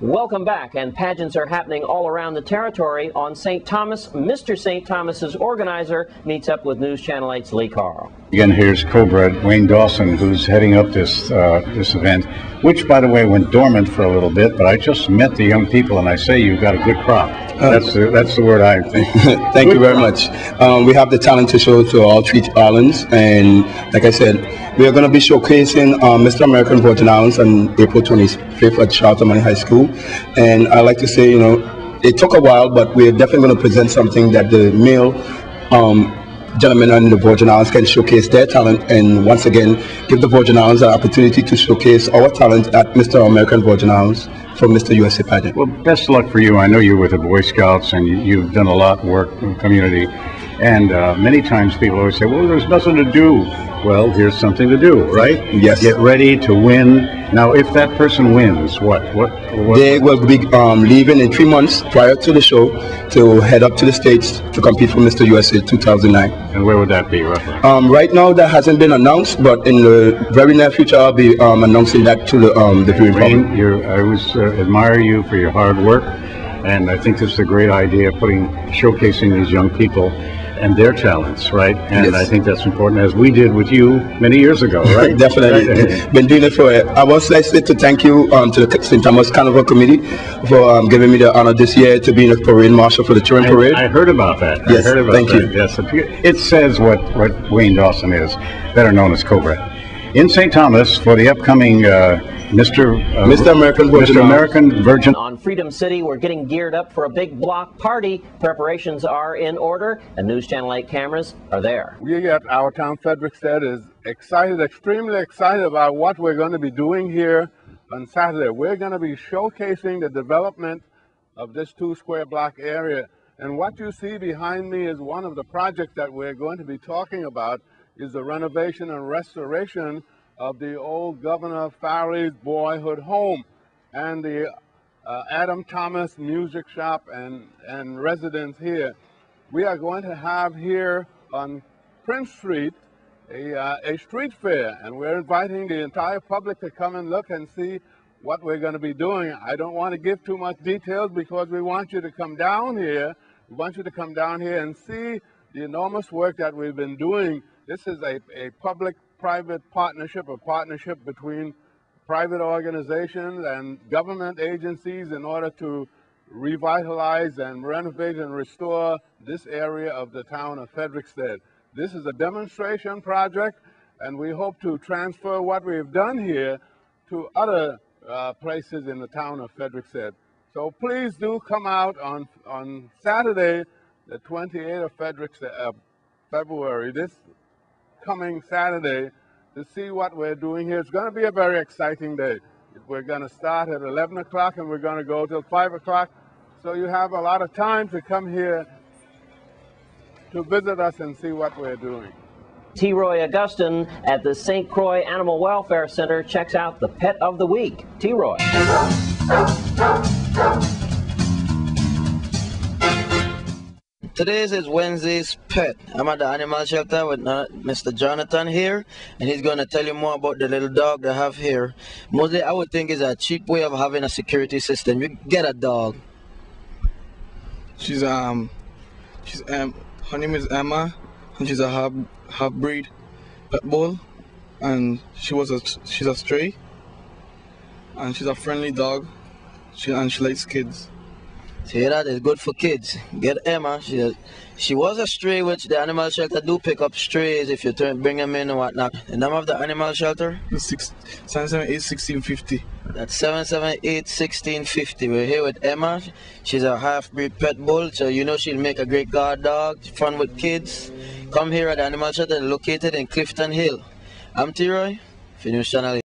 Welcome back, and pageants are happening all around the territory. On St. Thomas, Mr. St. Thomas's organizer meets up with News Channel 8's Lee Carl. Again, here's Cobra Wayne Dawson, who's heading up this uh, this event, which, by the way, went dormant for a little bit. But I just met the young people, and I say you've got a good crop. That's the, that's the word I think. Thank you very much. Um, we have the talent to show to all three islands, and like I said, we are going to be showcasing um, Mr. American Virgin Islands on April 25th at Charlton High School. And I like to say, you know, it took a while, but we're definitely going to present something that the male um, gentlemen in the Virgin Islands can showcase their talent and once again give the Virgin Islands an opportunity to showcase our talent at Mr. American Virgin Islands from Mr. USA pageant. Well, best luck for you. I know you're with the Boy Scouts, and you, you've done a lot of work in the community. And uh, many times people always say, "Well, there's nothing to do." Well, here's something to do, right? Yes. Get ready to win. Now, if that person wins, what? What? what They will be um, leaving in three months prior to the show to head up to the States to compete for Mr. USA 2009. and where would that be, roughly? Um, right now, that hasn't been announced, but in the very near future, I'll be um, announcing that to the, um, the viewing public. You're, I always uh, admire you for your hard work, and I think this is a great idea, putting showcasing these young people and their talents, right? And Yes. I think that's important, as we did with you many years ago, right? Definitely. Been doing it for it. I was like to thank you um, to the St. Thomas Carnival Committee for um, giving me the honor this year to be in the parade marshal for the children parade. I, heard about that. Yes, I heard about thank that. you. Yes, it- it says what, what Wayne Dawson is, better known as Cobra. In St. Thomas for the upcoming uh, Mr. Uh, Mr. American Virgin Mr. American Virgin On Freedom City, we're getting geared up for a big block party. Preparations are in order, and News Channel 8 cameras are there. We at our town, Frederiksted, is excited, extremely excited about what we're going to be doing here on Saturday. We're going to be showcasing the development of this two square block area. And what you see behind me is one of the projects that we're going to be talking about is the renovation and restoration of the old Governor Farrelly's boyhood home and the uh, Adam Thomas Music Shop and, and residence here. We are going to have here on Prince Street a, uh, a street fair, and we're inviting the entire public to come and look and see what we're going to be doing. I don't want to give too much details because we want you to come down here. We want you to come down here and see the enormous work that we've been doing. This is a, a public-private partnership, a partnership between private organizations and government agencies in order to revitalize and renovate and restore this area of the town of Frederiksted. This is a demonstration project, and we hope to transfer what we've done here to other uh, places in the town of Frederiksted. So please do come out on, on Saturday, the 28th of uh, February, this coming Saturday, to see what we're doing here. It's going to be a very exciting day. We're going to start at 11 o'clock and we're going to go till 5 o'clock. So you have a lot of time to come here to visit us and see what we're doing. T. Roy Augustin at the St. Croix Animal Welfare Center checks out the Pet of the Week. T. Roy. Today's is Wednesday's pet. I'm at the animal shelter with Mr. Jonathan here, and he's going to tell you more about the little dog they have here. Mostly, I would think is a cheap way of having a security system. You get a dog. She's um, she's um, her name is Emma, and she's a half half breed pit bull, and she was a she's a stray, and she's a friendly dog. She and she likes kids. See that is good for kids. Get Emma. She she was a stray, which the animal shelter do pick up strays if you turn bring them in and whatnot. The name of the animal shelter? The six seven seven eight sixteen fifty. That's 778 1650. We're here with Emma. She's a half breed pet bull, so you know she'll make a great guard dog, fun with kids. Come here at the animal shelter located in Clifton Hill. I'm T Roy for News Channel.